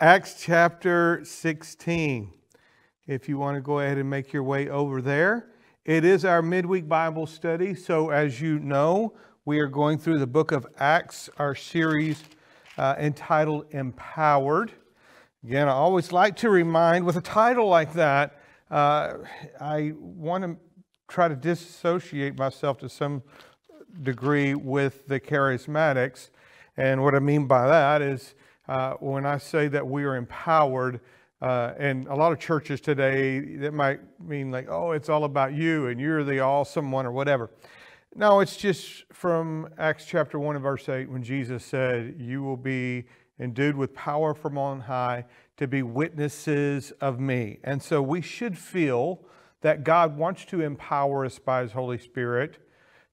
Acts chapter 16. If you want to go ahead and make your way over there, it is our midweek Bible study. So, as you know, we are going through the book of Acts, our series uh, entitled Empowered. Again, I always like to remind with a title like that, uh, I want to try to disassociate myself to some degree with the charismatics. And what I mean by that is uh, when I say that we are empowered, uh, and a lot of churches today, that might mean like, oh, it's all about you and you're the awesome one or whatever. No, it's just from Acts chapter 1 and verse 8 when Jesus said, You will be endued with power from on high to be witnesses of me. And so we should feel that God wants to empower us by His Holy Spirit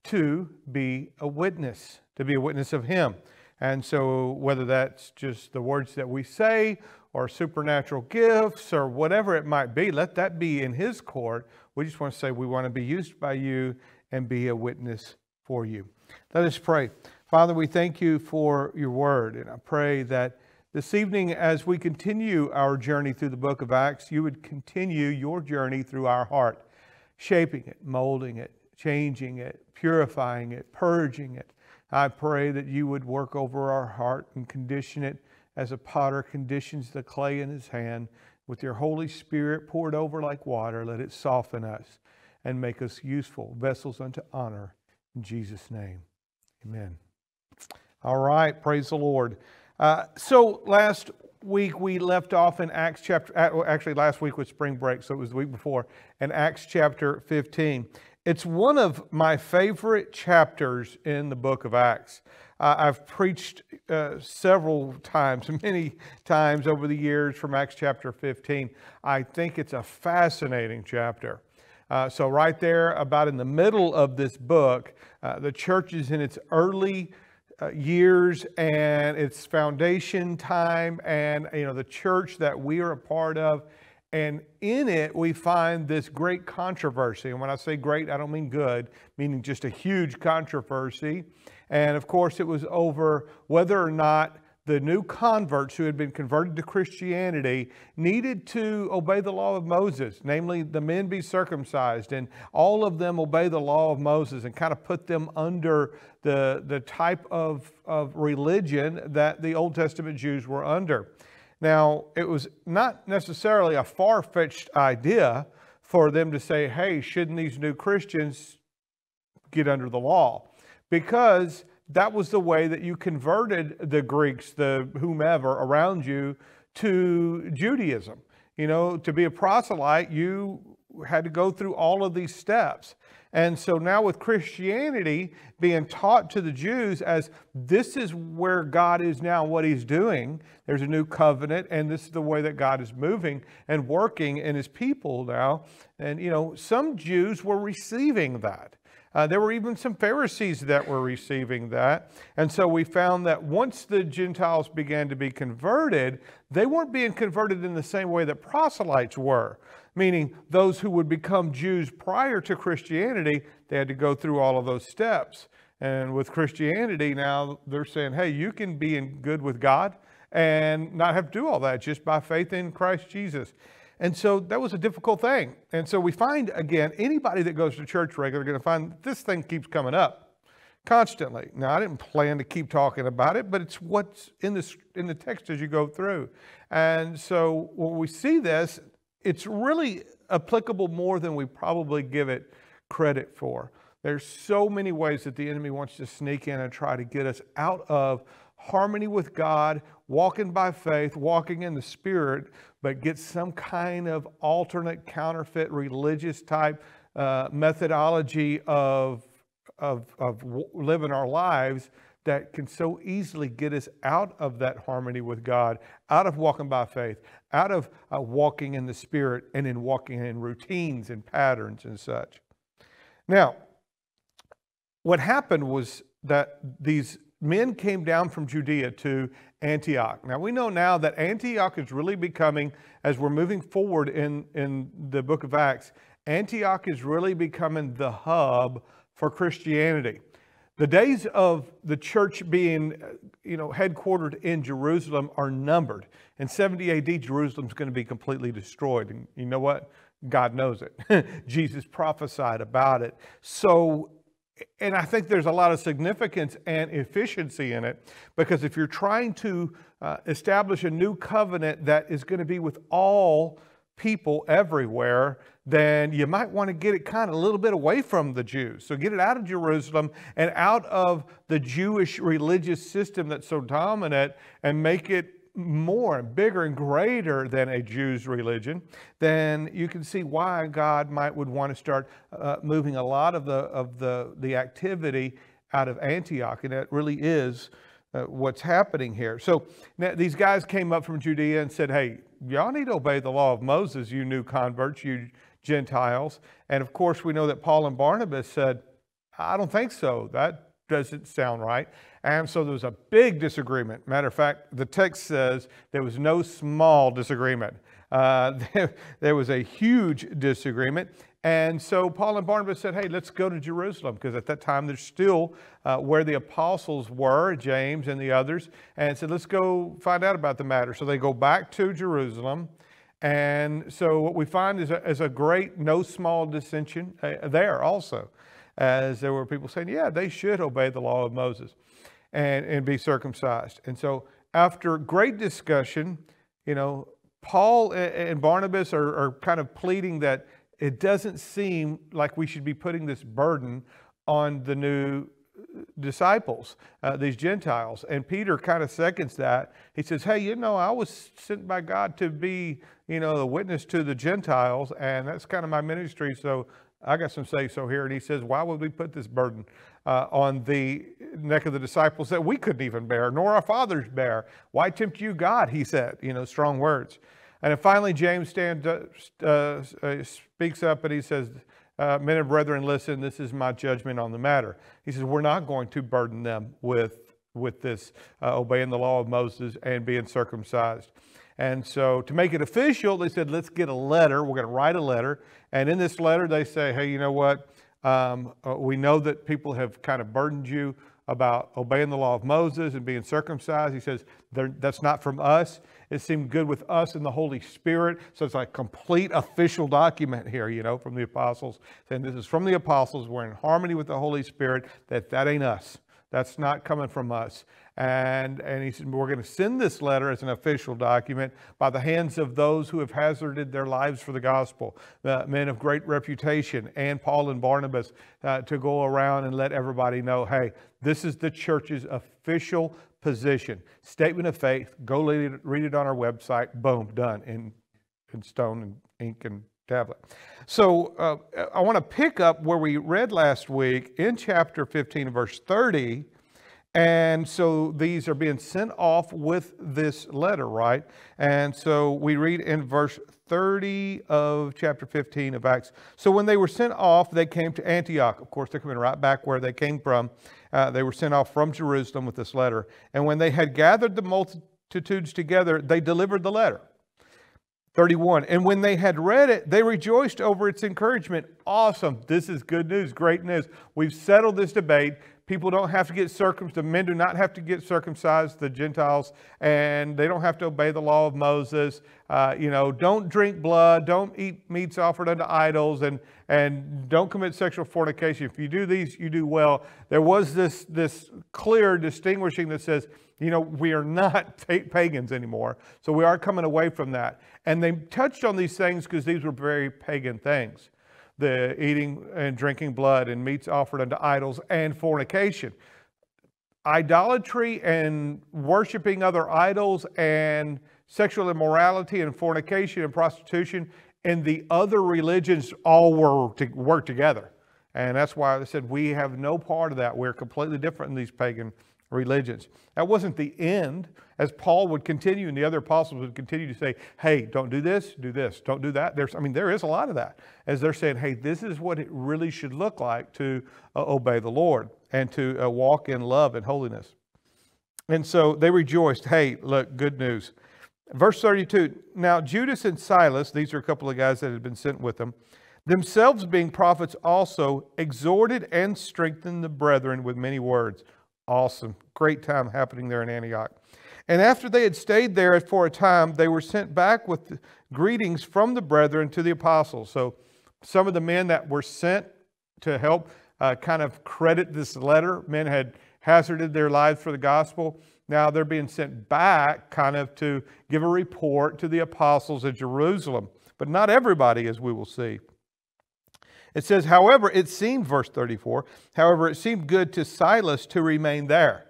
to be a witness, to be a witness of Him. And so, whether that's just the words that we say or supernatural gifts or whatever it might be, let that be in His court. We just want to say we want to be used by you and be a witness for you. Let us pray. Father, we thank you for your word, and I pray that this evening, as we continue our journey through the book of Acts, you would continue your journey through our heart, shaping it, molding it, changing it, purifying it, purging it. I pray that you would work over our heart and condition it as a potter conditions the clay in his hand. With your Holy Spirit poured over like water, let it soften us and make us useful vessels unto honor. In Jesus' name, amen. All right, praise the Lord. Uh, so last week we left off in Acts chapter, actually last week was spring break, so it was the week before, in Acts chapter 15. It's one of my favorite chapters in the book of Acts. Uh, I've preached uh, several times, many times over the years from Acts chapter 15. I think it's a fascinating chapter. Uh, so, right there, about in the middle of this book, uh, the church is in its early uh, years and its foundation time, and you know the church that we are a part of and in it, we find this great controversy. And when I say great, I don't mean good, meaning just a huge controversy. And of course, it was over whether or not the new converts who had been converted to Christianity needed to obey the law of Moses, namely the men be circumcised, and all of them obey the law of Moses and kind of put them under the, the type of, of religion that the Old Testament Jews were under. Now, it was not necessarily a far fetched idea for them to say, hey, shouldn't these new Christians get under the law? Because that was the way that you converted the Greeks, the whomever around you, to Judaism. You know, to be a proselyte, you had to go through all of these steps. And so now with Christianity being taught to the Jews as this is where God is now, what he's doing, there's a new covenant, and this is the way that God is moving and working in his people now. And, you know, some Jews were receiving that. Uh, there were even some Pharisees that were receiving that. And so we found that once the Gentiles began to be converted, they weren't being converted in the same way that proselytes were meaning those who would become Jews prior to Christianity, they had to go through all of those steps. And with Christianity now, they're saying, hey, you can be in good with God and not have to do all that just by faith in Christ Jesus. And so that was a difficult thing. And so we find, again, anybody that goes to church regularly going to find this thing keeps coming up constantly. Now, I didn't plan to keep talking about it, but it's what's in, this, in the text as you go through. And so when we see this, it's really applicable more than we probably give it credit for. There's so many ways that the enemy wants to sneak in and try to get us out of harmony with God, walking by faith, walking in the Spirit, but get some kind of alternate, counterfeit, religious type uh, methodology of, of, of living our lives that can so easily get us out of that harmony with God, out of walking by faith, out of uh, walking in the Spirit, and in walking in routines and patterns and such. Now, what happened was that these men came down from Judea to Antioch. Now, we know now that Antioch is really becoming, as we're moving forward in, in the book of Acts, Antioch is really becoming the hub for Christianity. The days of the church being, you know, headquartered in Jerusalem are numbered. In 70 AD, Jerusalem's going to be completely destroyed. And you know what? God knows it. Jesus prophesied about it. So, and I think there's a lot of significance and efficiency in it because if you're trying to uh, establish a new covenant that is going to be with all people everywhere, then you might want to get it kind of a little bit away from the Jews. So get it out of Jerusalem and out of the Jewish religious system that's so dominant and make it more and bigger and greater than a Jew's religion, then you can see why God might would want to start uh, moving a lot of the of the the activity out of Antioch, and that really is uh, what's happening here. So these guys came up from Judea and said, "Hey, y'all need to obey the law of Moses, you new converts, you Gentiles." And of course, we know that Paul and Barnabas said, "I don't think so. That doesn't sound right." And so there was a big disagreement. Matter of fact, the text says there was no small disagreement. Uh, there, there was a huge disagreement. And so Paul and Barnabas said, hey, let's go to Jerusalem, because at that time they're still uh, where the apostles were, James and the others, and said, let's go find out about the matter. So they go back to Jerusalem. And so what we find is a, is a great, no small dissension uh, there also, as there were people saying, yeah, they should obey the law of Moses and, and be circumcised. And so after great discussion, you know, Paul and Barnabas are, are kind of pleading that it doesn't seem like we should be putting this burden on the new disciples, uh, these Gentiles. And Peter kind of seconds that. He says, Hey, you know, I was sent by God to be, you know, the witness to the Gentiles, and that's kind of my ministry. So I got some say so here. And he says, Why would we put this burden uh, on the neck of the disciples that we couldn't even bear, nor our fathers bear? Why tempt you God? He said, you know, strong words. And finally, James stand, uh, uh, speaks up and he says, uh, Men and brethren, listen, this is my judgment on the matter. He says, We're not going to burden them with, with this uh, obeying the law of Moses and being circumcised. And so to make it official, they said, let's get a letter. We're going to write a letter. And in this letter, they say, hey, you know what? Um, uh, we know that people have kind of burdened you about obeying the law of Moses and being circumcised. He says, that's not from us. It seemed good with us and the Holy Spirit. So it's like a complete official document here, you know, from the apostles, saying this is from the apostles. We're in harmony with the Holy Spirit, that that ain't us. That's not coming from us. And, and he said, We're going to send this letter as an official document by the hands of those who have hazarded their lives for the gospel, the men of great reputation, and Paul and Barnabas, uh, to go around and let everybody know hey, this is the church's official position. Statement of faith. Go read it, read it on our website. Boom, done in, in stone and ink and tablet. So uh, I want to pick up where we read last week in chapter 15, verse 30. And so these are being sent off with this letter, right? And so we read in verse 30 of chapter 15 of Acts. So when they were sent off, they came to Antioch. Of course, they're coming right back where they came from. Uh, they were sent off from Jerusalem with this letter. And when they had gathered the multitudes together, they delivered the letter. 31. And when they had read it, they rejoiced over its encouragement. Awesome. This is good news, great news. We've settled this debate. People don't have to get circumcised. Men do not have to get circumcised, the Gentiles, and they don't have to obey the law of Moses. Uh, you know, don't drink blood, don't eat meats offered unto idols, and, and don't commit sexual fornication. If you do these, you do well. There was this, this clear distinguishing that says, you know, we are not pagans anymore. So we are coming away from that. And they touched on these things because these were very pagan things the eating and drinking blood and meats offered unto idols and fornication. Idolatry and worshiping other idols and sexual immorality and fornication and prostitution and the other religions all were to work together. And that's why I said we have no part of that. We're completely different in these pagan religions. That wasn't the end, as Paul would continue and the other apostles would continue to say, hey, don't do this, do this, don't do that. There's, I mean, there is a lot of that, as they're saying, hey, this is what it really should look like to uh, obey the Lord and to uh, walk in love and holiness. And so they rejoiced, hey, look, good news. Verse 32 Now Judas and Silas, these are a couple of guys that had been sent with them, themselves being prophets also, exhorted and strengthened the brethren with many words. Awesome. Great time happening there in Antioch. And after they had stayed there for a time, they were sent back with greetings from the brethren to the apostles. So some of the men that were sent to help uh, kind of credit this letter, men had hazarded their lives for the gospel. Now they're being sent back kind of to give a report to the apostles at Jerusalem. But not everybody, as we will see. It says, however, it seemed, verse 34, however, it seemed good to Silas to remain there.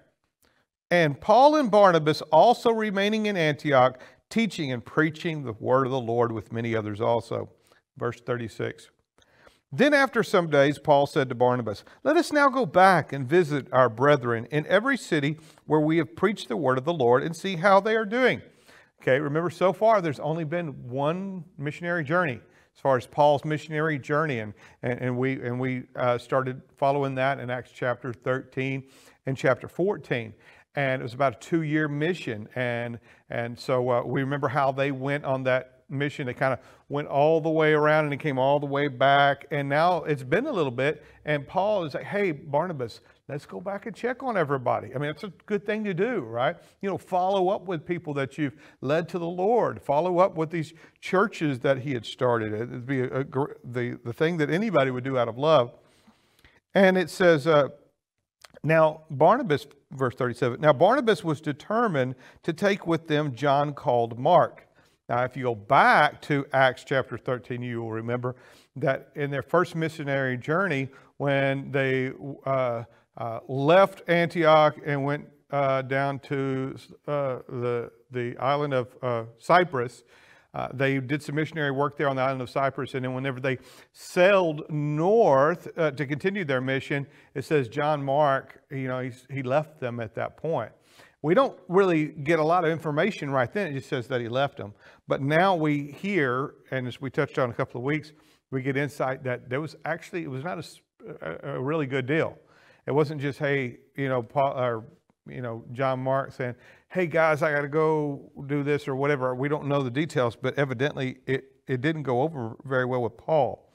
And Paul and Barnabas also remaining in Antioch, teaching and preaching the word of the Lord with many others also. Verse 36. Then after some days, Paul said to Barnabas, Let us now go back and visit our brethren in every city where we have preached the word of the Lord and see how they are doing. Okay, remember, so far there's only been one missionary journey as far as Paul's missionary journey. And, and, and we, and we uh, started following that in Acts chapter 13 and chapter 14. And it was about a two year mission. And, and so uh, we remember how they went on that mission. They kind of went all the way around and it came all the way back. And now it's been a little bit. And Paul is like, hey, Barnabas, let's go back and check on everybody. I mean, it's a good thing to do, right? You know, follow up with people that you've led to the Lord. Follow up with these churches that he had started. It'd be a, a, the, the thing that anybody would do out of love. And it says, uh, now Barnabas, verse 37, now Barnabas was determined to take with them John called Mark. Now, if you go back to Acts chapter 13, you will remember that in their first missionary journey, when they uh, uh, left Antioch and went uh, down to uh, the, the island of uh, Cyprus. Uh, they did some missionary work there on the island of Cyprus, and then whenever they sailed north to continue their mission, it says John Mark, you know, he left them at that point. We don't really get a lot of information right then. It just says that he left them. But now we hear, and as we touched on a couple of weeks, we get insight that there was actually, it was not a, a really good deal. It wasn't just, hey, you know, Paul, or, you know, John Mark saying, hey guys, I got to go do this or whatever. We don't know the details, but evidently it, it didn't go over very well with Paul.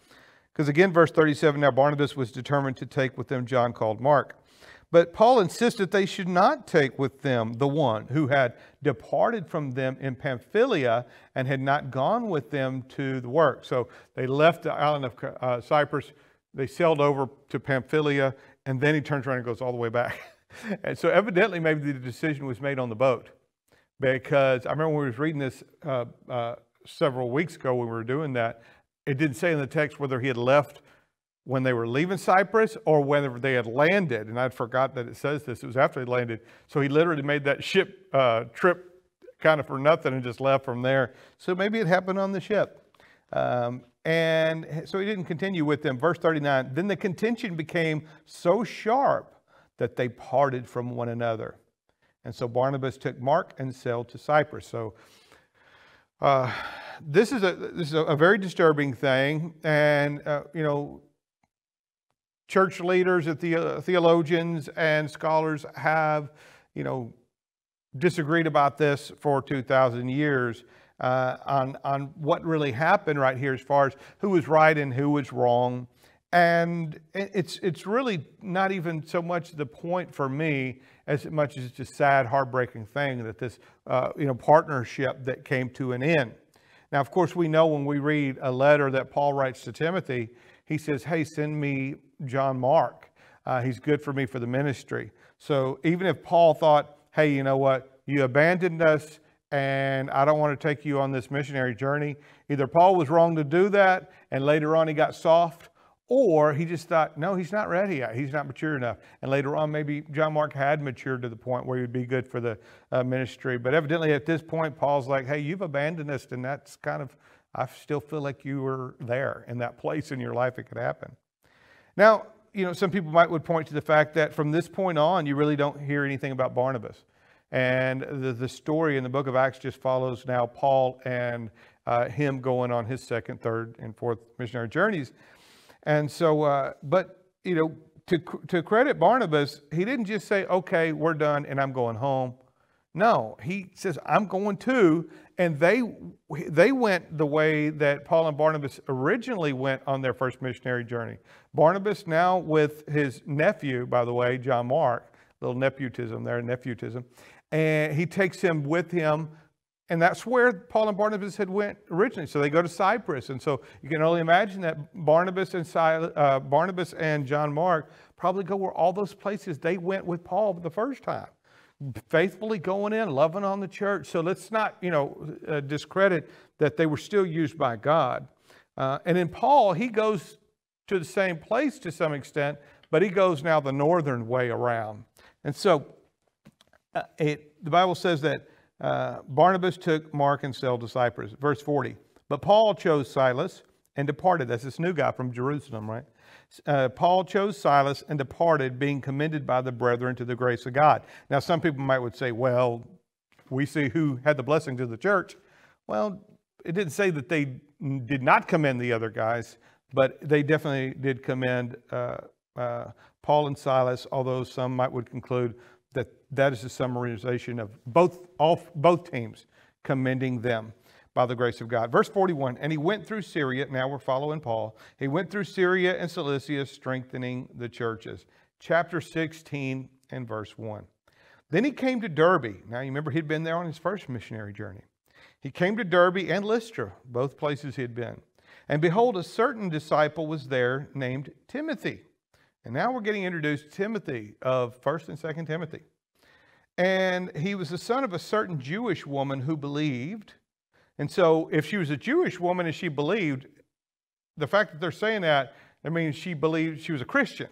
Because again, verse 37 now Barnabas was determined to take with them John called Mark. But Paul insisted they should not take with them the one who had departed from them in Pamphylia and had not gone with them to the work. So they left the island of uh, Cyprus, they sailed over to Pamphylia, and then he turns around and goes all the way back. and so evidently, maybe the decision was made on the boat because I remember when we was reading this uh, uh, several weeks ago when we were doing that, it didn't say in the text whether he had left when they were leaving Cyprus or whether they had landed. And I'd forgot that it says this. It was after they landed. So he literally made that ship uh, trip kind of for nothing and just left from there. So maybe it happened on the ship. Um, and so he didn't continue with them. Verse 39 Then the contention became so sharp that they parted from one another. And so Barnabas took Mark and sailed to Cyprus. So uh, this is a this is a, very disturbing thing, and uh, you know, church leaders and the, theologians and scholars have you know disagreed about this for two thousand years uh, on, on what really happened right here as far as who was right and who was wrong. And it's, it's really not even so much the point for me as much as it's a sad, heartbreaking thing that this uh, you know, partnership that came to an end. Now, of course, we know when we read a letter that Paul writes to Timothy, he says, Hey, send me John Mark. Uh, he's good for me for the ministry. So even if Paul thought, Hey, you know what? You abandoned us and I don't want to take you on this missionary journey. Either Paul was wrong to do that, and later on he got soft, or he just thought, no, he's not ready yet. He's not mature enough. And later on, maybe John Mark had matured to the point where he would be good for the uh, ministry. But evidently, at this point, Paul's like, hey, you've abandoned us, and that's kind of, I still feel like you were there in that place in your life it could happen. Now, you know, some people might would point to the fact that from this point on, you really don't hear anything about Barnabas. And the, the story in the book of Acts just follows now Paul and uh, him going on his second, third, and fourth missionary journeys. And so, uh, but, you know, to, to credit Barnabas, he didn't just say, okay, we're done and I'm going home. No, he says, I'm going too. And they, they went the way that Paul and Barnabas originally went on their first missionary journey. Barnabas, now with his nephew, by the way, John Mark, little nepotism there, nepotism, and he takes him with him. And that's where Paul and Barnabas had went originally. So they go to Cyprus. And so you can only imagine that Barnabas and, Silas, uh, Barnabas and John Mark probably go where all those places they went with Paul the first time faithfully going in, loving on the church. So let's not, you know, uh, discredit that they were still used by God. Uh, and in Paul, he goes to the same place to some extent, but he goes now the northern way around. And so uh, it, the Bible says that uh, Barnabas took Mark and sailed to Cyprus. Verse 40. But Paul chose Silas and departed. That's this new guy from Jerusalem, right? uh, Paul chose Silas and departed, being commended by the brethren to the grace of God. Now, some people might would say, well, we see who had the blessings of the church. Well, it didn't say that they did not commend the other guys, but they definitely did commend uh, uh, Paul and Silas, although some might would conclude that that is a summarization of both, all, both teams commending them by the grace of God. Verse 41 And he went through Syria. Now we're following Paul. He went through Syria and Cilicia, strengthening the churches. Chapter 16 and verse 1. Then he came to Derbe. Now you remember he'd been there on his first missionary journey. He came to Derbe and Lystra, both places he had been. And behold, a certain disciple was there named Timothy. And now we're getting introduced to Timothy of 1st and 2nd Timothy. And he was the son of a certain Jewish woman who believed and so, if she was a Jewish woman and she believed, the fact that they're saying that, I mean, she believed she was a Christian.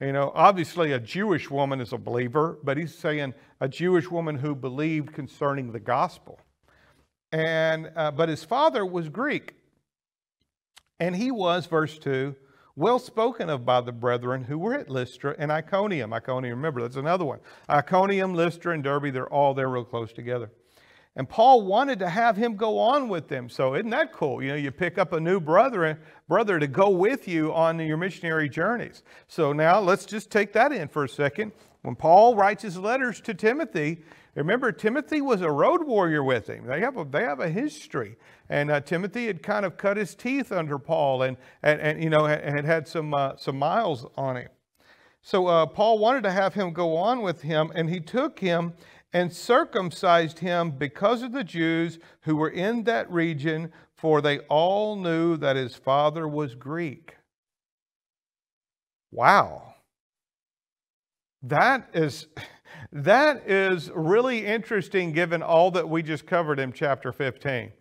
You know, obviously a Jewish woman is a believer, but he's saying a Jewish woman who believed concerning the gospel. And, uh, but his father was Greek. And he was, verse 2, well spoken of by the brethren who were at Lystra and Iconium. Iconium, remember, that's another one. Iconium, Lystra, and Derbe, they're all there real close together. And Paul wanted to have him go on with them. So isn't that cool? You know, you pick up a new brother, brother to go with you on your missionary journeys. So now let's just take that in for a second. When Paul writes his letters to Timothy, remember Timothy was a road warrior with him. They have a, they have a history. And uh, Timothy had kind of cut his teeth under Paul and, and, and you know, had had some, uh, some miles on him. So uh, Paul wanted to have him go on with him, and he took him and circumcised him because of the Jews who were in that region, for they all knew that his father was Greek. Wow. That is, that is really interesting given all that we just covered in chapter 15.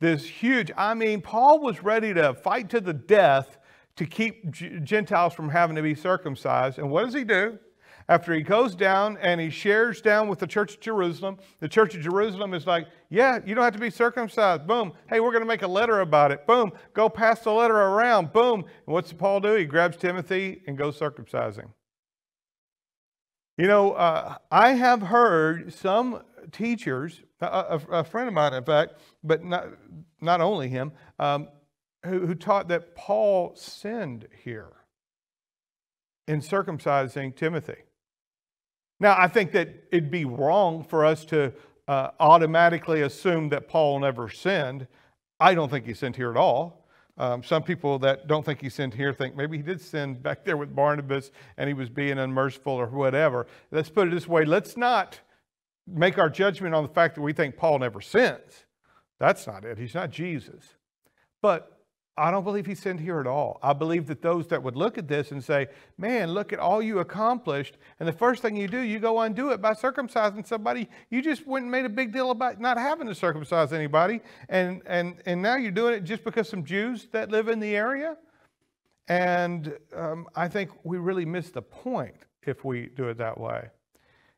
This huge, I mean, Paul was ready to fight to the death to keep Gentiles from having to be circumcised. And what does he do? after he goes down and he shares down with the church of Jerusalem, the church of Jerusalem is like, yeah, you don't have to be circumcised. Boom. Hey, we're going to make a letter about it. Boom. Go pass the letter around. Boom. And what's Paul do? He grabs Timothy and goes circumcising. You know, uh, I have heard some teachers, a, a, friend of mine, in fact, but not, not only him, um, who, who taught that Paul sinned here in circumcising Timothy. Now, I think that it'd be wrong for us to uh, automatically assume that Paul never sinned. I don't think he sinned here at all. Um, some people that don't think he sinned here think maybe he did sin back there with Barnabas and he was being unmerciful or whatever. Let's put it this way let's not make our judgment on the fact that we think Paul never sins. That's not it. He's not Jesus. But I don't believe he sinned here at all. I believe that those that would look at this and say, man, look at all you accomplished. And the first thing you do, you go undo it by circumcising somebody. You just went and made a big deal about not having to circumcise anybody. And, and, and now you're doing it just because some Jews that live in the area. And um, I think we really miss the point if we do it that way.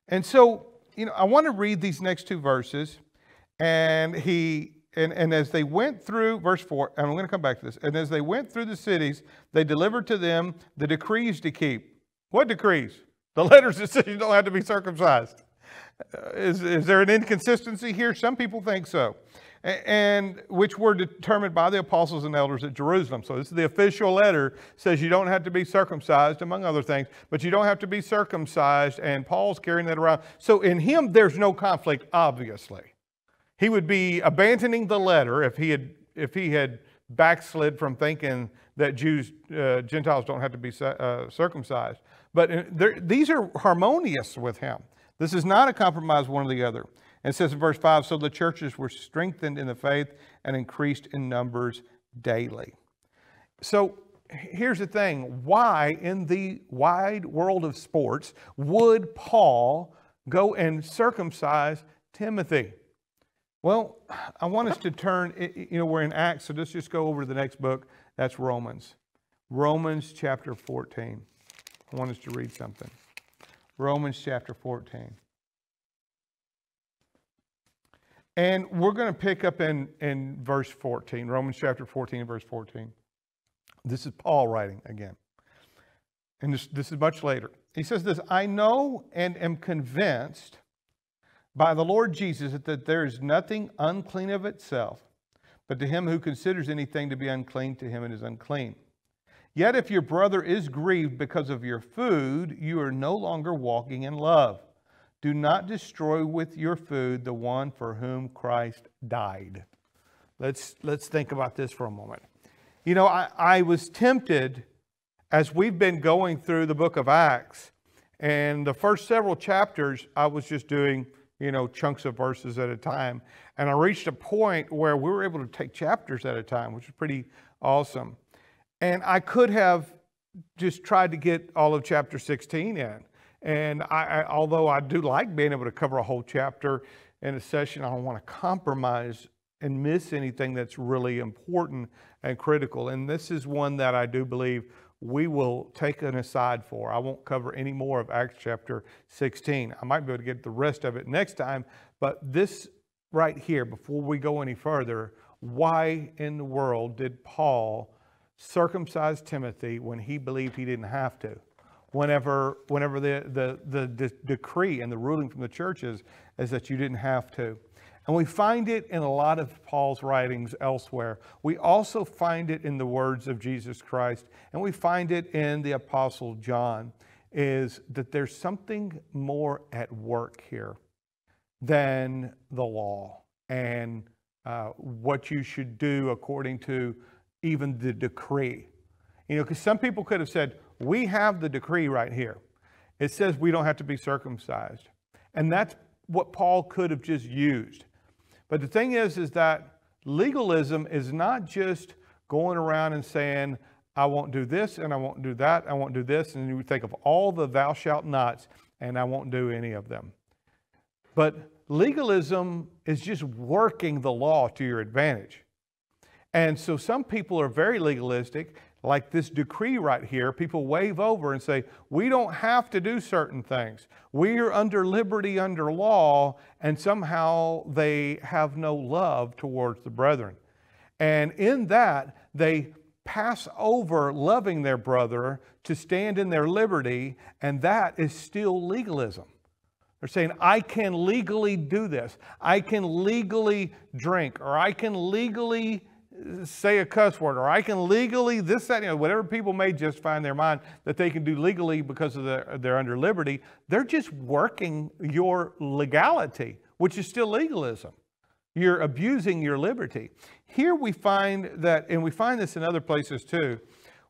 And so, you know, I want to read these next two verses. And he and, and as they went through, verse 4, and I'm going to come back to this, and as they went through the cities, they delivered to them the decrees to keep. What decrees? The letters that said you don't have to be circumcised. Uh, is, is there an inconsistency here? Some people think so. and which were determined by the apostles and elders at Jerusalem. So this is the official letter says you don't have to be circumcised among other things, but you don't have to be circumcised and Paul's carrying that around. So in him there's no conflict obviously. He would be abandoning the letter if he had if he had backslid from thinking that Jews uh, Gentiles don't have to be uh, circumcised. But these are harmonious with him. This is not a compromise one or the other. And it says in verse 5 So the churches were strengthened in the faith and increased in numbers daily. So here's the thing why, in the wide world of sports, would Paul go and circumcise Timothy? Well, I want us to turn, you know, we're in Acts, so let's just go over to the next book. That's Romans. Romans chapter 14. I want us to read something. Romans chapter 14. And we're going to pick up in, in verse 14, Romans chapter 14, verse 14. This is Paul writing again. And this, this is much later. He says this I know and am convinced by the Lord Jesus that there is nothing unclean of itself, but to him who considers anything to be unclean, to him it is unclean. Yet if your brother is grieved because of your food, you are no longer walking in love. Do not destroy with your food the one for whom Christ died. Let's, let's think about this for a moment. You know, I, I was tempted as we've been going through the book of Acts, and the first several chapters, I was just doing, you know, chunks of verses at a time. And I reached a point where we were able to take chapters at a time, which is pretty awesome. And I could have just tried to get all of chapter 16 in. And I, I, although I do like being able to cover a whole chapter in a session, I don't want to compromise and miss anything that's really important and critical. And this is one that I do believe we will take an aside for. I won't cover any more of Acts chapter 16. I might be able to get the rest of it next time, but this right here, before we go any further, why in the world did Paul circumcise Timothy when he believed he didn't have to. Whenever, whenever the, the, the de- decree and the ruling from the churches is that you didn't have to. And we find it in a lot of Paul's writings elsewhere. We also find it in the words of Jesus Christ, and we find it in the Apostle John, is that there's something more at work here than the law and uh, what you should do according to even the decree. You know, because some people could have said, we have the decree right here. It says we don't have to be circumcised. And that's what Paul could have just used. But the thing is, is that legalism is not just going around and saying, I won't do this and I won't do that, I won't do this, and you think of all the thou shalt nots, and I won't do any of them. But legalism is just working the law to your advantage. And so some people are very legalistic, like this decree right here. People wave over and say, We don't have to do certain things. We are under liberty under law, and somehow they have no love towards the brethren. And in that, they pass over loving their brother to stand in their liberty, and that is still legalism. They're saying, I can legally do this. I can legally drink, or I can legally say a cuss word, or I can legally this, that, you know, whatever people may just find their mind that they can do legally because of the, they're under liberty, they're just working your legality, which is still legalism. You're abusing your liberty. Here we find that, and we find this in other places too,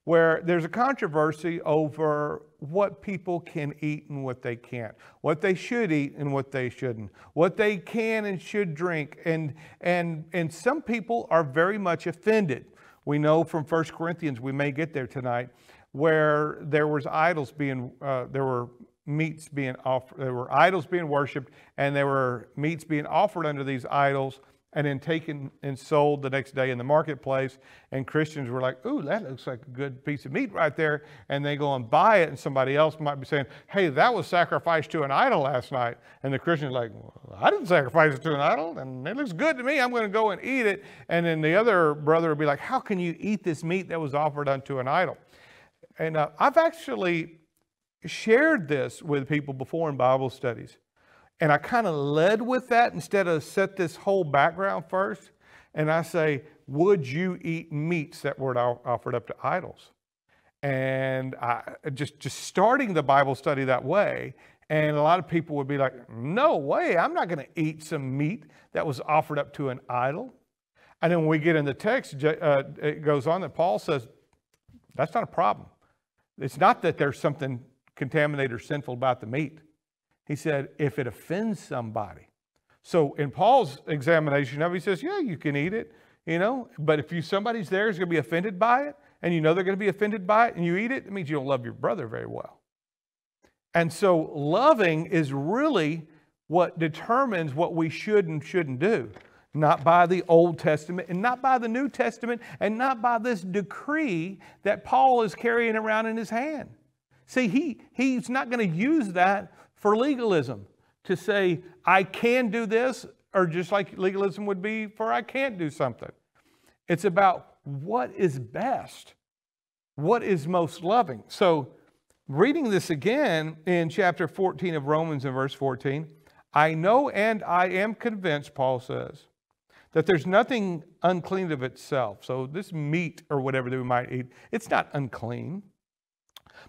where there's a controversy over what people can eat and what they can't, what they should eat and what they shouldn't, what they can and should drink. And, and, and some people are very much offended. We know from 1 Corinthians, we may get there tonight, where there was idols being, uh, there were meats being offered, there were idols being worshiped, and there were meats being offered under these idols and then taken and sold the next day in the marketplace. And Christians were like, ooh, that looks like a good piece of meat right there. And they go and buy it, and somebody else might be saying, hey, that was sacrificed to an idol last night. And the Christian's like, well, I didn't sacrifice it to an idol, and it looks good to me. I'm going to go and eat it. And then the other brother would be like, how can you eat this meat that was offered unto an idol? And uh, I've actually shared this with people before in Bible studies. And I kind of led with that instead of set this whole background first. and I say, Would you eat meats that were offered up to idols? And I, just, just starting the Bible study that way, and a lot of people would be like, No way, I'm not going to eat some meat that was offered up to an idol. And then when we get in the text, uh, it goes on that Paul says, That's not a problem. It's not that there's something contaminated or sinful about the meat. He said, If it offends somebody, so in Paul's examination of it, he says, yeah, you can eat it, you know, but if you somebody's there is going to be offended by it, and you know they're going to be offended by it, and you eat it, it means you don't love your brother very well. And so loving is really what determines what we should and shouldn't do, not by the Old Testament and not by the New Testament and not by this decree that Paul is carrying around in his hand. See, he, he's not going to use that for legalism to say, I can do this, or just like legalism would be for I can't do something. It's about what is best, what is most loving. So, reading this again in chapter 14 of Romans in verse 14, I know and I am convinced, Paul says, that there's nothing unclean of itself. So, this meat or whatever that we might eat, it's not unclean.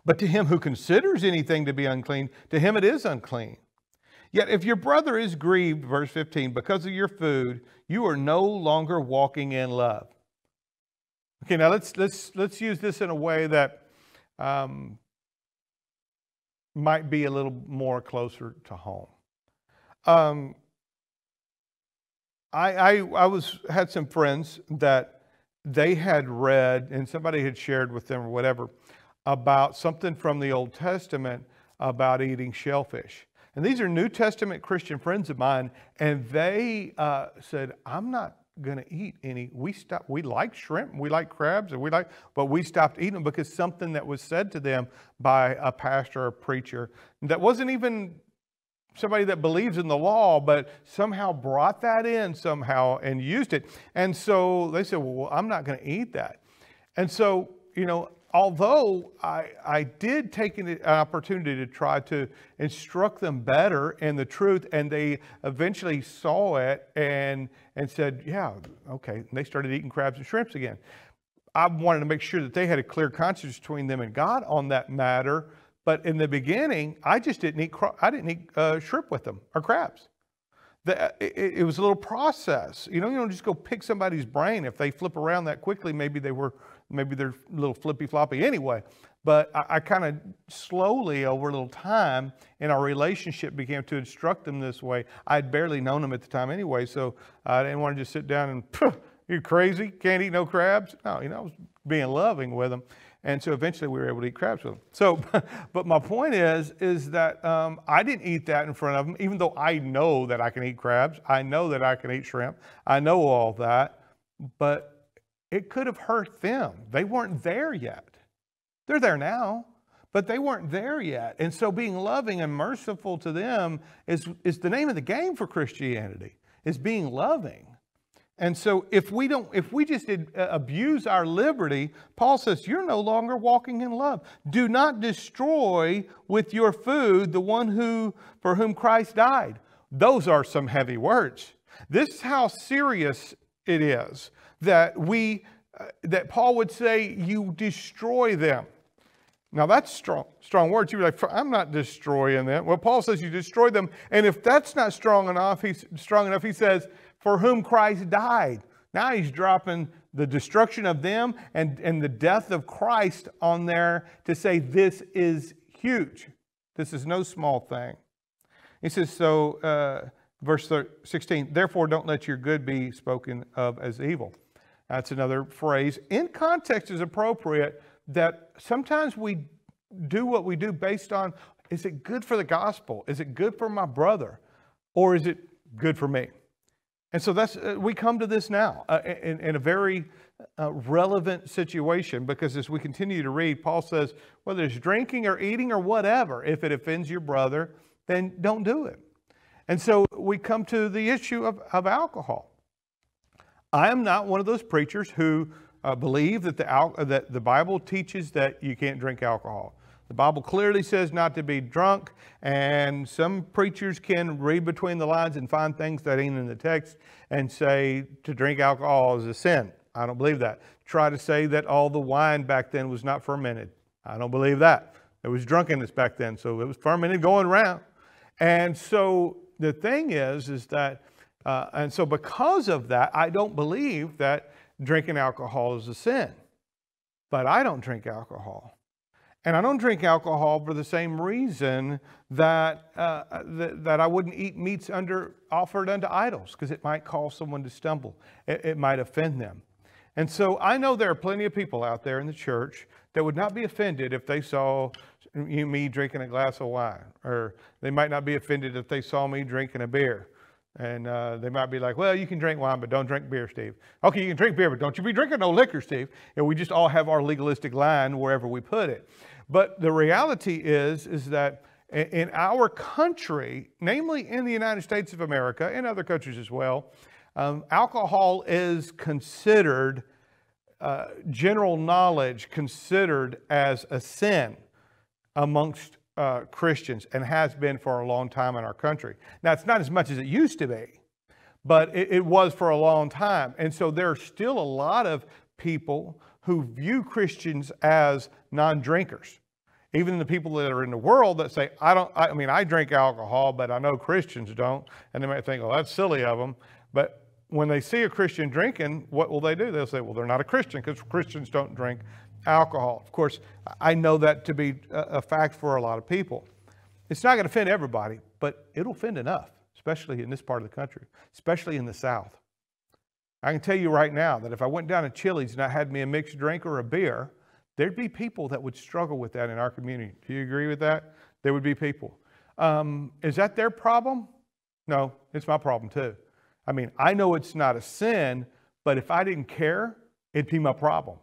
But to him who considers anything to be unclean, to him it is unclean. Yet if your brother is grieved, verse 15, because of your food, you are no longer walking in love. Okay, now let's let's let's use this in a way that um, might be a little more closer to home. Um, I, I I was had some friends that they had read and somebody had shared with them or whatever about something from the Old Testament about eating shellfish. And these are New Testament Christian friends of mine, and they uh, said, I'm not going to eat any. We stopped. We like shrimp, we like crabs, and we like, but we stopped eating them because something that was said to them by a pastor or preacher that wasn't even somebody that believes in the law, but somehow brought that in somehow and used it. And so they said, Well, I'm not going to eat that. And so, you know, although I, I did take an opportunity to try to instruct them better in the truth, and they eventually saw it and, and said, Yeah, okay. And they started eating crabs and shrimps again. I wanted to make sure that they had a clear conscience between them and God on that matter. But in the beginning, I just didn't eat, I didn't eat uh, shrimp with them or crabs. The, it, it was a little process. You know, you don't just go pick somebody's brain. If they flip around that quickly, maybe they were maybe they're a little flippy floppy anyway. But I, I kind of slowly, over a little time, in our relationship, began to instruct them this way. I'd barely known them at the time anyway, so I didn't want to just sit down and, you're crazy? Can't eat no crabs? No, you know, I was being loving with them. And so eventually we were able to eat crabs with them. So, but my point is, is that um, I didn't eat that in front of them, even though I know that I can eat crabs. I know that I can eat shrimp. I know all that. But it could have hurt them. They weren't there yet. They're there now, but they weren't there yet. And so being loving and merciful to them is, is the name of the game for Christianity, is being loving. And so if we don't, if we just uh, abuse our liberty, Paul says, you're no longer walking in love. Do not destroy with your food the one who, for whom Christ died. Those are some heavy words. This is how serious it is that we uh, that Paul would say you destroy them. Now that's strong, strong words. You'd be like, I'm not destroying them. Well, Paul says you destroy them, and if that's not strong enough, he's strong enough. He says, for whom Christ died. Now he's dropping the destruction of them and, and the death of Christ on there to say this is huge. This is no small thing. He says, so, uh, verse 16, therefore don't let your good be spoken of as evil. That's another phrase. In context is appropriate that sometimes we do what we do based on is it good for the gospel? Is it good for my brother? Or is it good for me? And so that's uh, we come to this now uh, in, in, a very uh, relevant situation because as we continue to read, Paul says, whether it's drinking or eating or whatever, if it offends your brother, then don't do it. And so we come to the issue of, of alcohol. I am not one of those preachers who uh, believe that the, al- that the Bible teaches that you can't drink alcohol. The Bible clearly says not to be drunk, and some preachers can read between the lines and find things that ain't in the text and say to drink alcohol is a sin. I don't believe that. Try to say that all the wine back then was not fermented. I don't believe that. There was drunkenness back then, so it was fermented going around. And so the thing is, is that, uh, and so because of that, I don't believe that drinking alcohol is a sin. But I don't drink alcohol. And I don't drink alcohol for the same reason that, uh, that, that, I wouldn't eat meats under, offered unto idols, because it might cause someone to stumble. It, it might offend them. And so I know there are plenty of people out there in the church that would not be offended if they saw you, me drinking a glass of wine, or they might not be offended if they saw me drinking a beer. And uh, they might be like, well, you can drink wine, but don't drink beer, Steve. Okay, you can drink beer, but don't you be drinking no liquor, Steve. And we just all have our legalistic line wherever we put it. But the reality is, is that in our country, namely in the United States of America and other countries as well, um, alcohol is considered, uh, general knowledge considered as a sin amongst uh, Christians and has been for a long time in our country. Now, it's not as much as it used to be, but it, it was for a long time. And so there are still a lot of people who view Christians as non drinkers. Even the people that are in the world that say, I don't, I mean, I drink alcohol, but I know Christians don't. And they might think, well, that's silly of them. But when they see a Christian drinking, what will they do? They'll say, well, they're not a Christian because Christians don't drink alcohol. Of course, I know that to be a fact for a lot of people. It's not going to offend everybody, but it'll offend enough, especially in this part of the country, especially in the South. I can tell you right now that if I went down to Chili's and I had me a mixed drink or a beer, there'd be people that would struggle with that in our community. Do you agree with that? There would be people. Um, is that their problem? No, it's my problem too. I mean, I know it's not a sin, but if I didn't care, it'd be my problem.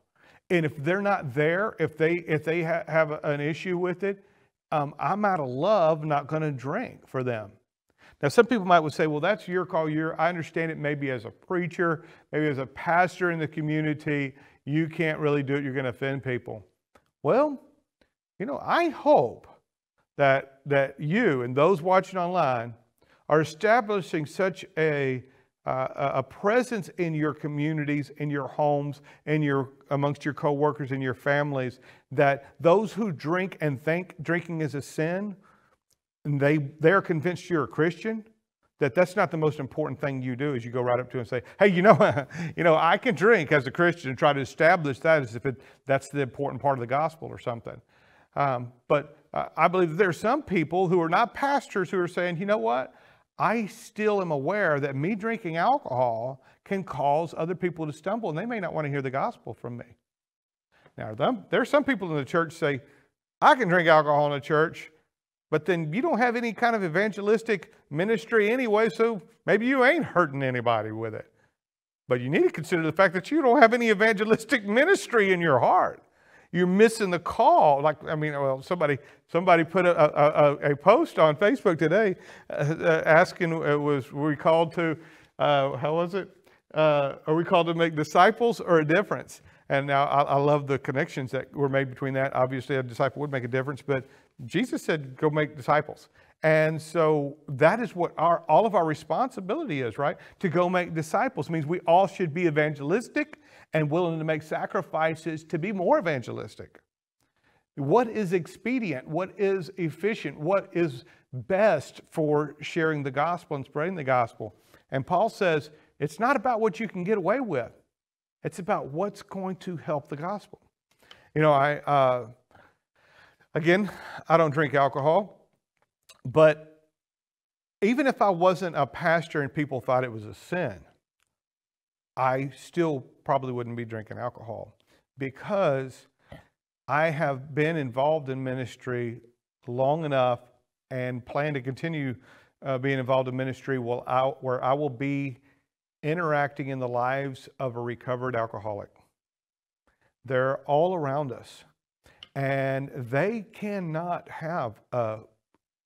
And if they're not there, if they if they ha- have an issue with it, um, I'm out of love not going to drink for them. Now, some people might would say, well, that's your call. You're, I understand it maybe as a preacher, maybe as a pastor in the community, you can't really do it. You're going to offend people. Well, you know, I hope that, that you and those watching online are establishing such a uh, a presence in your communities, in your homes, in your amongst your coworkers, in your families, that those who drink and think drinking is a sin, and they they're convinced you're a Christian, that that's not the most important thing you do is you go right up to and say, hey, you know, you know, I can drink as a Christian and try to establish that as if it, that's the important part of the gospel or something. Um, but uh, I believe there are some people who are not pastors who are saying, you know what? I still am aware that me drinking alcohol can cause other people to stumble and they may not want to hear the gospel from me. Now, there are some people in the church say, I can drink alcohol in the church, but then you don't have any kind of evangelistic ministry anyway, so maybe you ain't hurting anybody with it. But you need to consider the fact that you don't have any evangelistic ministry in your heart you're missing the call. Like, I mean, well, somebody somebody put a, a, a post on Facebook today uh, uh, asking, uh, was we called to, uh, how was it? Uh, are we called to make disciples or a difference? And now I, I, love the connections that were made between that. Obviously, a disciple would make a difference, but Jesus said, go make disciples. And so that is what our, all of our responsibility is, right? To go make disciples means we all should be evangelistic and willing to make sacrifices to be more evangelistic. What is expedient? What is efficient? What is best for sharing the gospel and spreading the gospel? And Paul says it's not about what you can get away with, it's about what's going to help the gospel. You know, I, uh, again, I don't drink alcohol, but even if I wasn't a pastor and people thought it was a sin, I still probably wouldn't be drinking alcohol because I have been involved in ministry long enough and plan to continue uh, being involved in ministry where I, where I will be interacting in the lives of a recovered alcoholic. They're all around us, and they cannot have a,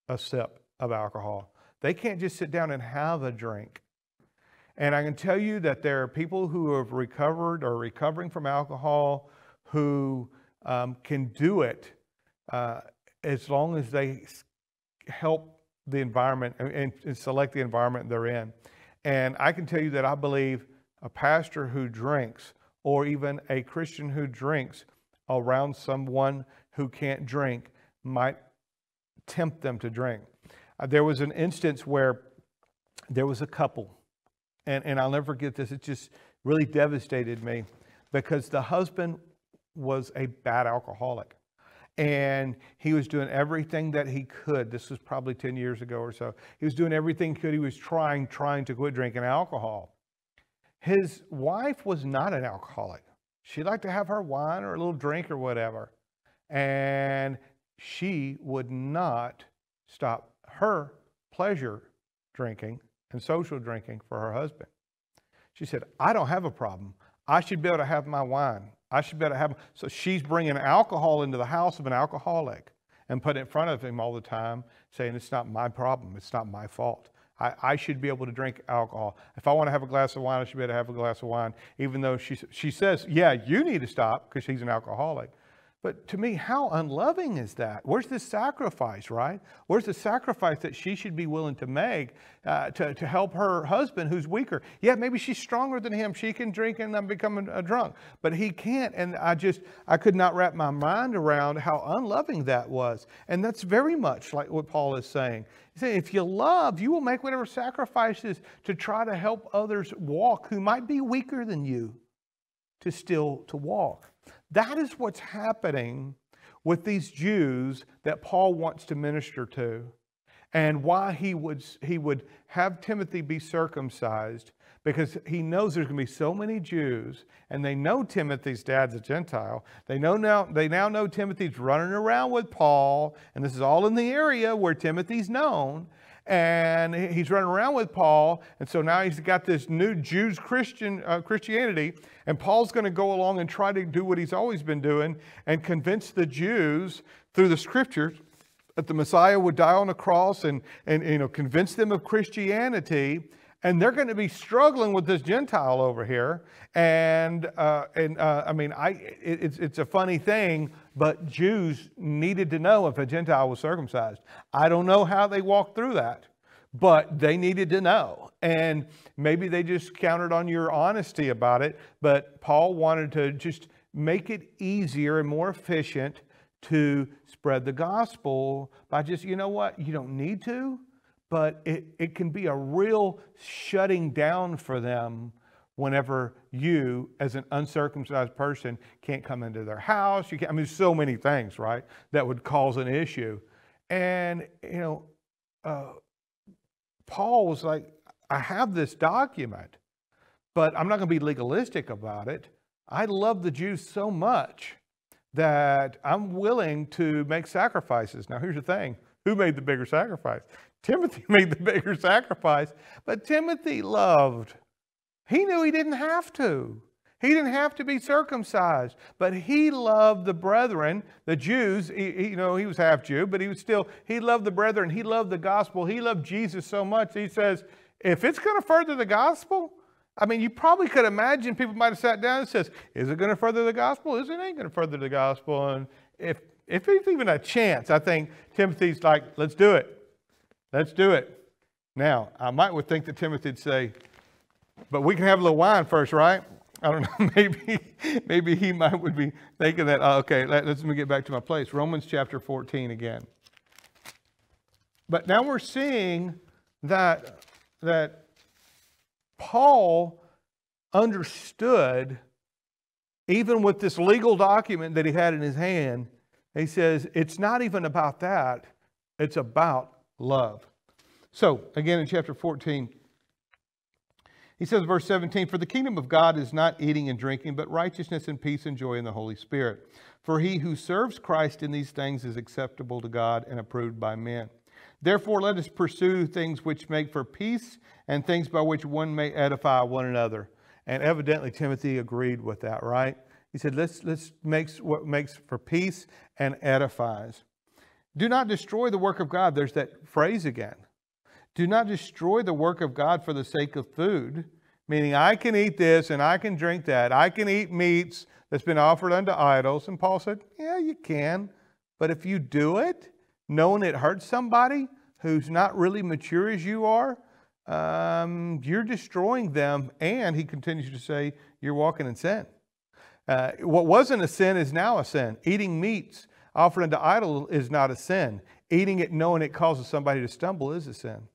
a sip of alcohol. They can't just sit down and have a drink. And I can tell you that there are people who have recovered or recovering from alcohol who um, can do it uh, as long as they help the environment and, and select the environment they're in. And I can tell you that I believe a pastor who drinks or even a Christian who drinks around someone who can't drink might tempt them to drink. Uh, there was an instance where there was a couple, and, and I'll never forget this, it just really devastated me because the husband was a bad alcoholic. And he was doing everything that he could. This was probably 10 years ago or so. He was doing everything he could. He was trying, trying to quit drinking alcohol. His wife was not an alcoholic. She liked to have her wine or a little drink or whatever. And she would not stop her pleasure drinking and social drinking for her husband. She said, I don't have a problem. I should be able to have my wine. I should be able to have. So she's bringing alcohol into the house of an alcoholic and put it in front of him all the time, saying, It's not my problem. It's not my fault. I, I, should be able to drink alcohol. If I want to have a glass of wine, I should be able to have a glass of wine, even though she, she says, Yeah, you need to stop because she's an alcoholic. But to me, how unloving is that? Where's the sacrifice, right? Where's the sacrifice that she should be willing to make uh, to, to help her husband who's weaker? Yeah, maybe she's stronger than him. She can drink and I'm becoming a drunk, but he can't. And I just, I could not wrap my mind around how unloving that was. And that's very much like what Paul is saying. He's saying, if you love, you will make whatever sacrifices to try to help others walk who might be weaker than you to still to walk. That is what's happening with these Jews that Paul wants to minister to and why he would, he would have Timothy be circumcised because he knows there's going to be so many Jews and they know Timothy's dad's a Gentile. They know now they now know Timothy's running around with Paul and this is all in the area where Timothy's known and he's running around with Paul. And so now he's got this new Jews Christian uh, Christianity, and Paul's going to go along and try to do what he's always been doing and convince the Jews through the scriptures that the Messiah would die on a cross and, and you know convince them of Christianity and they're going to be struggling with this Gentile over here. And uh, and uh, I mean, I it, it's it's a funny thing, but Jews needed to know if a Gentile was circumcised. I don't know how they walked through that, but they needed to know. And maybe they just counted on your honesty about it. But Paul wanted to just make it easier and more efficient to spread the gospel by just you know what you don't need to but it, it can be a real shutting down for them whenever you, as an uncircumcised person, can't come into their house. You can't, I mean, so many things, right, that would cause an issue. And, you know, uh, Paul was like, I have this document, but I'm not going to be legalistic about it. I love the Jews so much that I'm willing to make sacrifices. Now, here's the thing who made the bigger sacrifice? Timothy made the bigger sacrifice, but Timothy loved. He knew he didn't have to. He didn't have to be circumcised, but he loved the brethren, the Jews. He, he, you know, he was half Jew, but he was still, he loved the brethren. He loved the gospel. He loved Jesus so much. He says, if it's going to further the gospel, I mean, you probably could imagine people might have sat down and says, is it going to further the gospel? Is it ain't going to further the gospel? And if, if it's even a chance, I think Timothy's like, let's do it. Let's do it. Now, I might would think that Timothy would say, but we can have a little wine first, right? I don't know. Maybe, maybe he might would be thinking that. Oh, okay, let, let me get back to my place. Romans chapter 14 again. But now we're seeing that that Paul understood, even with this legal document that he had in his hand, he says it's not even about that. It's about love. So, again in chapter 14, he says, verse 17, For the kingdom of God is not eating and drinking, but righteousness and peace and joy in the Holy Spirit. For he who serves Christ in these things is acceptable to God and approved by men. Therefore, let us pursue things which make for peace and things by which one may edify one another. And evidently, Timothy agreed with that, right? He said, let's, let's make what makes for peace and edifies. Do not destroy the work of God. There's that phrase again. Do not destroy the work of God for the sake of food, meaning I can eat this and I can drink that. I can eat meats that's been offered unto idols. And Paul said, Yeah, you can, But if you do it, knowing it hurts somebody who's not really mature as you are, um, you're destroying them. And he continues to say, you're walking in sin. Uh, what wasn't a sin is now a sin. Eating meats offered unto idol is not a sin. Eating it knowing it causes somebody to stumble is a sin.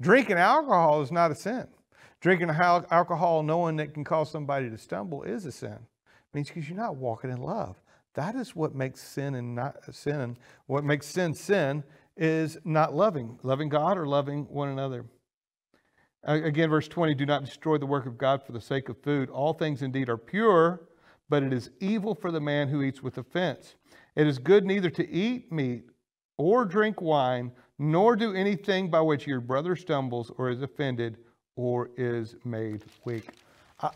Drinking alcohol is not a sin. Drinking alcohol knowing it can cause somebody to stumble is a sin. It means because you're not walking in love. That is what makes sin and not sin. What makes sin sin is not loving, loving God or loving one another. Again, verse 20 do not destroy the work of God for the sake of food. All things indeed are pure, but it is evil for the man who eats with offense. It is good neither to eat meat or drink wine, nor do anything by which your brother stumbles or is offended or is made weak.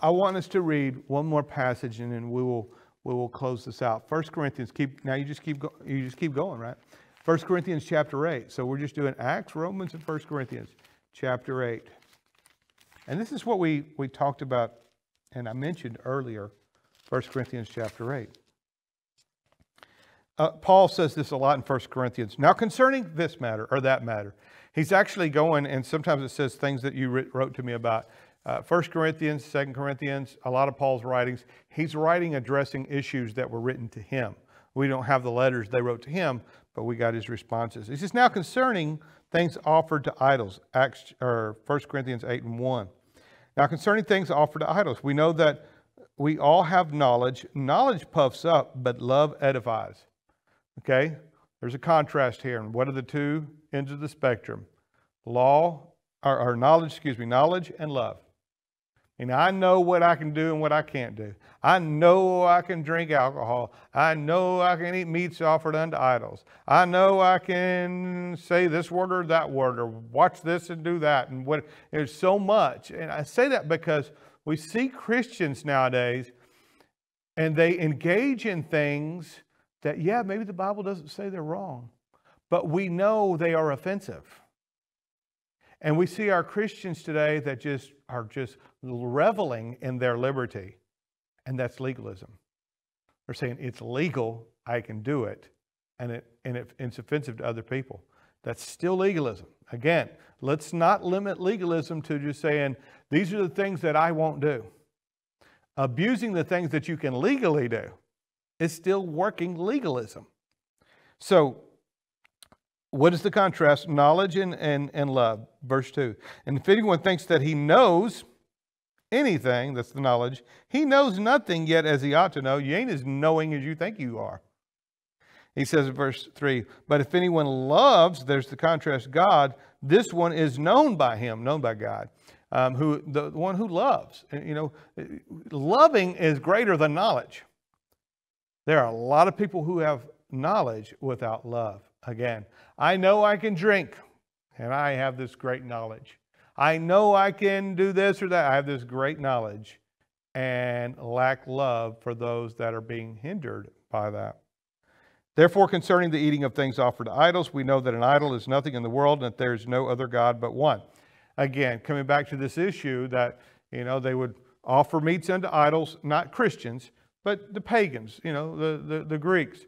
I, want us to read one more passage and then we will we will close this out. 1 Corinthians, keep now you just keep go, you just keep going, right? 1 Corinthians chapter 8. So we're just doing Acts, Romans, and 1 Corinthians chapter 8. And this is what we, we talked about and I mentioned earlier, 1 Corinthians chapter 8. Uh, Paul says this a lot in 1 Corinthians. Now, concerning this matter or that matter, he's actually going, and sometimes it says things that you wrote to me about uh, 1 Corinthians, 2 Corinthians, a lot of Paul's writings, he's writing addressing issues that were written to him. We don't have the letters they wrote to him, but we got his responses. He says, Now concerning things offered to idols, Acts, or 1 Corinthians 8 and 1. Now concerning things offered to idols, we know that we all have knowledge. Knowledge puffs up, but love edifies. Okay? There's a contrast here. And what are the two ends of the spectrum? Law, or, or knowledge, excuse me, knowledge and love. And I know what I can do and what I can't do. I know I can drink alcohol. I know I can eat meats offered unto idols. I know I can say this word or that word or watch this and do that. And what there's so much. And I say that because we see Christians nowadays and they engage in things that, yeah, maybe the Bible doesn't say they're wrong, but we know they are offensive. And we see our Christians today that just are just reveling in their liberty, and that's legalism. They're saying it's legal, I can do it, and, it, and it, it's offensive to other people. That's still legalism. Again, let's not limit legalism to just saying, these are the things that I won't do. Abusing the things that you can legally do is still working legalism. So what is the contrast? Knowledge and, and, and love. Verse 2. And if anyone thinks that he knows anything, that's the knowledge, he knows nothing yet as he ought to know. You ain't as knowing as you think you are. He says in verse 3 But if anyone loves, there's the contrast, God, this one is known by him, known by God. Um, who the one who loves. You know, loving is greater than knowledge. There are a lot of people who have knowledge without love. Again, I know I can drink, and I have this great knowledge. I know I can do this or that. I have this great knowledge and lack love for those that are being hindered by that. Therefore, concerning the eating of things offered to idols, we know that an idol is nothing in the world and that there is no other God but one. Again, coming back to this issue that, you know, they would offer meats unto idols, not Christians, but the pagans, you know, the, the, the Greeks.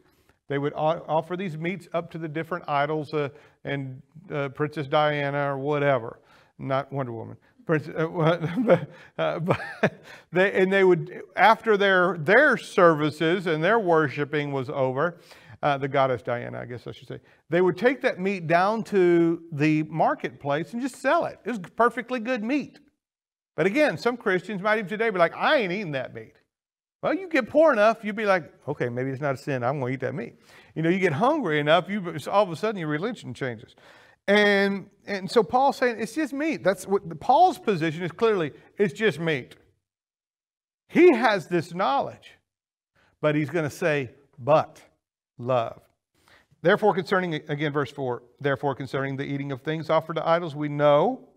They would offer these meats up to the different idols uh, and uh, Princess Diana or whatever, not Wonder Woman. Uh, uh, but they, and they would, after their, their services and their worshiping was over, uh, the goddess Diana, I guess I should say, they would take that meat down to the marketplace and just sell it. It was perfectly good meat. But again, some Christians might even today be like, I ain't eating that meat. Well, you get poor enough, you'd be like, okay, maybe it's not a sin. I'm going to eat that meat. You know, you get hungry enough, you all of a sudden your religion changes. And and so Paul's saying it's just meat. That's what Paul's position is clearly it's just meat. He has this knowledge, but he's going to say, but love. Therefore, concerning, again, verse 4, therefore, concerning the eating of things offered to idols, we know,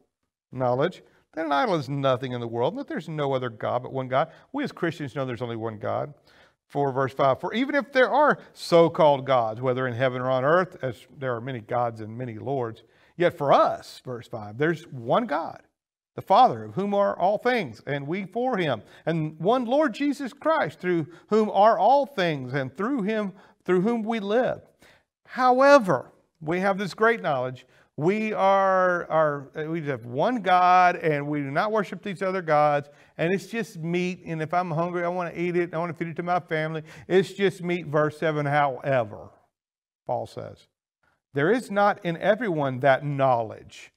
knowledge, that an idol is nothing in the world, and that there's no other God but one God. We as Christians know there's only one God. 4 verse 5 For even if there are so called gods, whether in heaven or on earth, as there are many gods and many lords, yet for us, verse 5, there's one God, the Father, of whom are all things, and we for him, and one Lord Jesus Christ, through whom are all things, and through him, through whom we live. However, we have this great knowledge. We are, are uh, we have one God and we do not worship these other gods. And it's just meat. And if I'm hungry, I want to eat it. I want to feed it to my family. It's just meat. Verse 7, however, Paul says, there is not in everyone that knowledge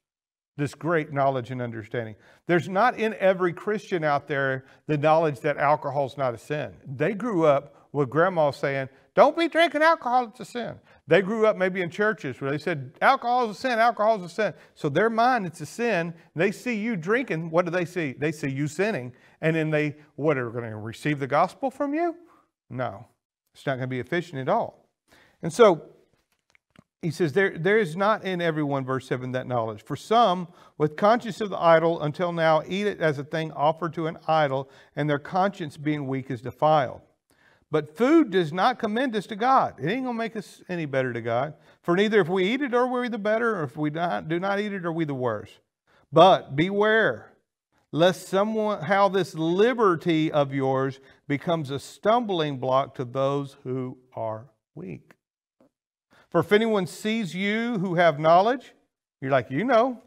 this great knowledge and understanding. There's not in every Christian out there the knowledge that alcohol is not a sin. They grew up with grandma saying, Don't be drinking alcohol, it's a sin. They grew up maybe in churches where they said, Alcohol is a sin, alcohol is a sin. So their mind, it's a sin. They see you drinking. What do they see? They see you sinning. And then they, what, are going to receive the gospel from you? No, it's not going to be efficient at all. And so, he says, there, there is not in everyone, verse 7, that knowledge. For some, with conscience of the idol, until now eat it as a thing offered to an idol, and their conscience being weak is defiled. But food does not commend us to God. It ain't going to make us any better to God. For neither if we eat it are we the better, or if we not, do not eat it are we the worse. But beware, lest someone how this liberty of yours becomes a stumbling block to those who are weak. For if anyone sees you who have knowledge, you're like, you know,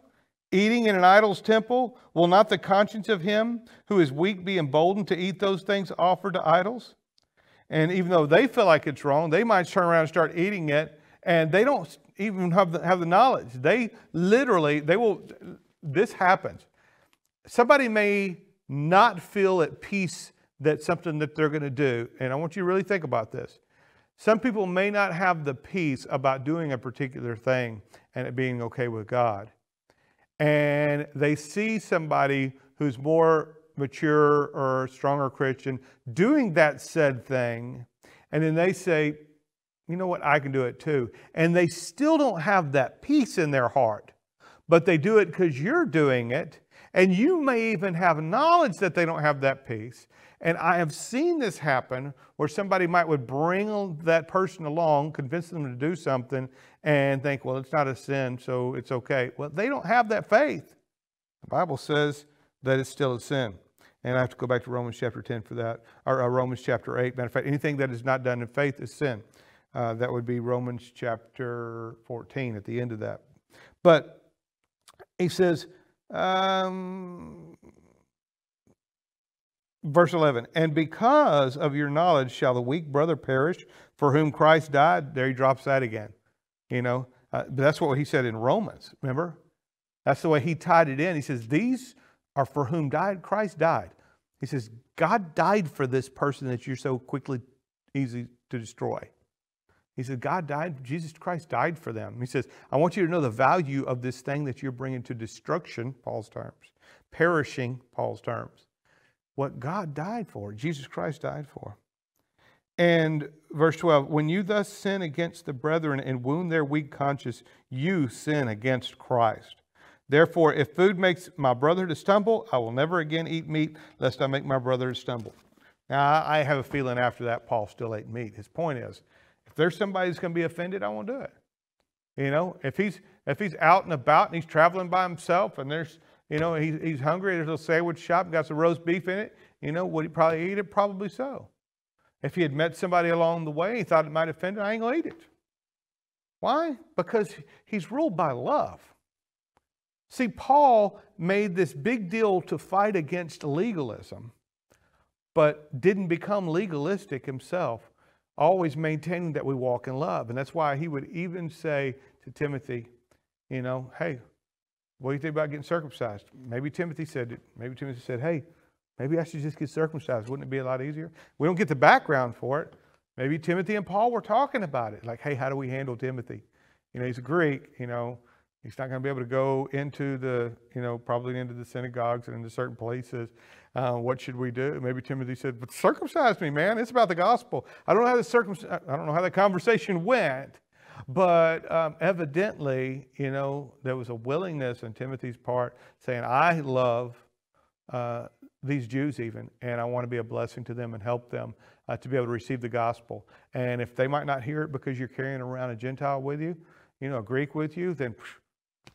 eating in an idol's temple, will not the conscience of him who is weak be emboldened to eat those things offered to idols? And even though they feel like it's wrong, they might turn around and start eating it, and they don't even have the, have the knowledge. They literally, they will, this happens. Somebody may not feel at peace that something that they're going to do, and I want you to really think about this. Some people may not have the peace about doing a particular thing and it being okay with God. And they see somebody who's more mature or stronger Christian doing that said thing, and then they say, you know what, I can do it too. And they still don't have that peace in their heart, but they do it because you're doing it. And you may even have knowledge that they don't have that peace. And I have seen this happen where somebody might would bring that person along, convince them to do something, and think, well, it's not a sin, so it's okay. Well, they don't have that faith. The Bible says that it's still a sin. And I have to go back to Romans chapter 10 for that, or uh, Romans chapter 8. Matter of fact, anything that is not done in faith is sin. Uh, that would be Romans chapter 14 at the end of that. But he says, um, Verse 11, and because of your knowledge shall the weak brother perish for whom Christ died. There he drops that again. You know, uh, that's what he said in Romans, remember? That's the way he tied it in. He says, These are for whom died, Christ died. He says, God died for this person that you're so quickly easy to destroy. He said, God died, Jesus Christ died for them. He says, I want you to know the value of this thing that you're bringing to destruction, Paul's terms, perishing, Paul's terms what God died for, Jesus Christ died for. And verse 12, when you thus sin against the brethren and wound their weak conscience, you sin against Christ. Therefore, if food makes my brother to stumble, I will never again eat meat, lest I make my brother to stumble. Now, I have a feeling after that, Paul still ate meat. His point is, if there's somebody who's going to be offended, I won't do it. You know, if he's if he's out and about and he's traveling by himself and there's you know, he, he's hungry. There's a sandwich shop, got some roast beef in it. You know, would he probably eat it? Probably so. If he had met somebody along the way, he thought it might offend him, I ain't to eat it. Why? Because he's ruled by love. See, Paul made this big deal to fight against legalism, but didn't become legalistic himself, always maintaining that we walk in love. And that's why he would even say to Timothy, you know, hey, what do you think about getting circumcised? Maybe Timothy said it. Maybe Timothy said, hey, maybe I should just get circumcised. Wouldn't it be a lot easier? We don't get the background for it. Maybe Timothy and Paul were talking about it. Like, hey, how do we handle Timothy? You know, he's a Greek, you know, he's not going to be able to go into the, you know, probably into the synagogues and into certain places. Uh, what should we do? Maybe Timothy said, but circumcise me, man. It's about the gospel. I don't know how the circum- I don't know how the conversation went, but um, evidently, you know, there was a willingness on Timothy's part saying, I love uh, these Jews even, and I want to be a blessing to them and help them uh, to be able to receive the gospel. And if they might not hear it because you're carrying around a Gentile with you, you know, a Greek with you, then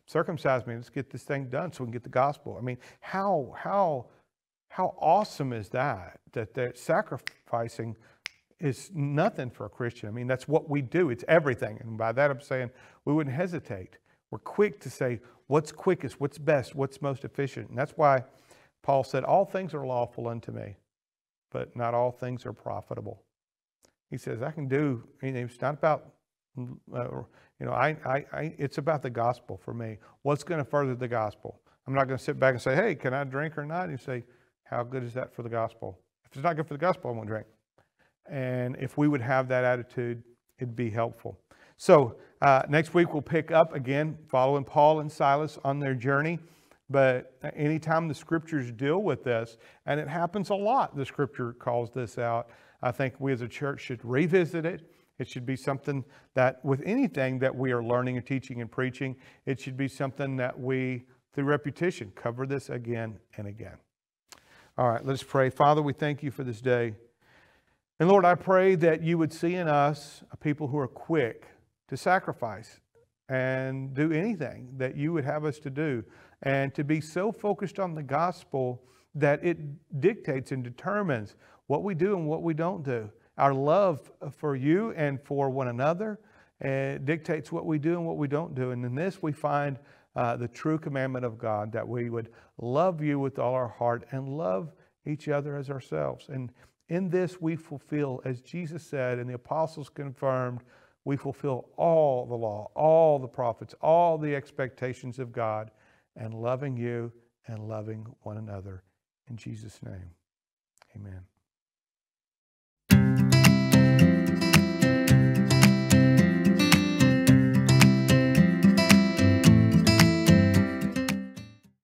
circumcise me. Let's get this thing done so we can get the gospel. I mean, how, how, how awesome is that? That they're sacrificing is nothing for a Christian. I mean, that's what we do, it's everything. And by that, I'm saying we wouldn't hesitate. We're quick to say what's quickest, what's best, what's most efficient. And that's why Paul said, All things are lawful unto me, but not all things are profitable. He says, I can do anything. It's not about, uh, you know, I, I, I, it's about the gospel for me. What's going to further the gospel? I'm not going to sit back and say, hey, can I drink or not? You say, how good is that for the gospel? If it's not good for the gospel, I won't drink. And if we would have that attitude, it'd be helpful. So uh, next week we'll pick up again, following Paul and Silas on their journey. But anytime the scriptures deal with this, and it happens a lot, the scripture calls this out. I think we as a church should revisit it. It should be something that, with anything that we are learning and teaching and preaching, it should be something that we, through repetition, cover this again and again. All right, let's pray. Father, we thank you for this day. And Lord, I pray that you would see in us a people who are quick to sacrifice and do anything that you would have us to do, and to be so focused on the gospel that it dictates and determines what we do and what we don't do. Our love for you and for one another uh, dictates what we do and what we don't do. And in this, we find uh, the true commandment of God that we would love you with all our heart and love each other as ourselves. And in this, we fulfill, as Jesus said and the apostles confirmed, we fulfill all the law, all the prophets, all the expectations of God, and loving you and loving one another. In Jesus' name, amen.